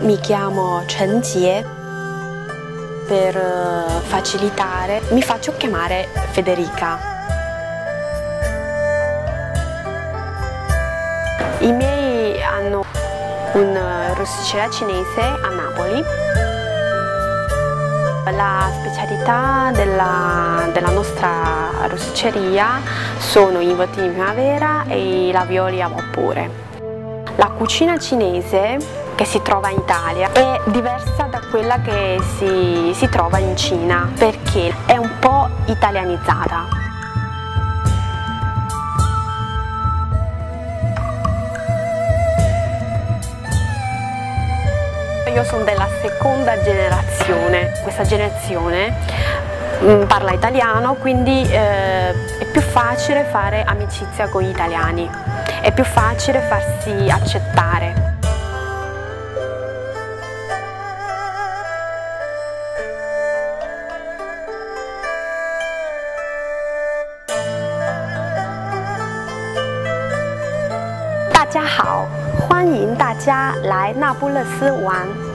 mi chiamo Chen Jie. Per eh, facilitare mi faccio chiamare Federica. I miei hanno un rosticceria cinese a Napoli. La specialità della, della nostra rosticceria sono i involtini di primavera e i ravioli a vapore. La cucina cinese che si trova in Italia è diversa da quella che si, si trova in Cina perché è un po' italianizzata. Io sono della seconda generazione, questa generazione mm, parla italiano, quindi eh, è più facile fare amicizia con gli italiani, è più facile farsi accettare. 大家好欢迎大家来那不勒斯玩。